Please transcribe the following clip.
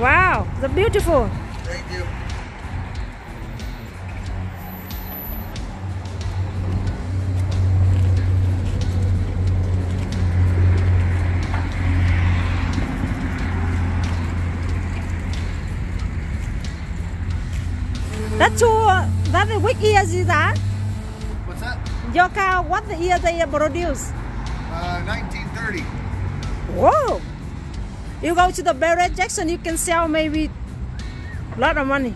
Wow, the beautiful. Thank you. That two, that which years is that? What's that? Your cow, what the year they produce? Uh, 1930. Whoa! You go to the Barrett Jackson, you can sell maybe a lot of money.